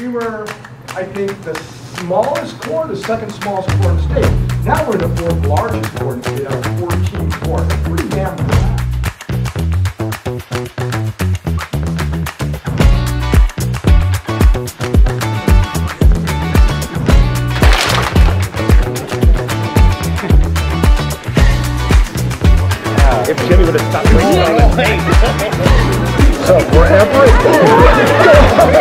we were, I think, the smallest corps, the second smallest corps in the state. Now we're the fourth largest corps in the state, out of 14 corps. That's pretty damn good. If Jimmy would have stopped. So wherever it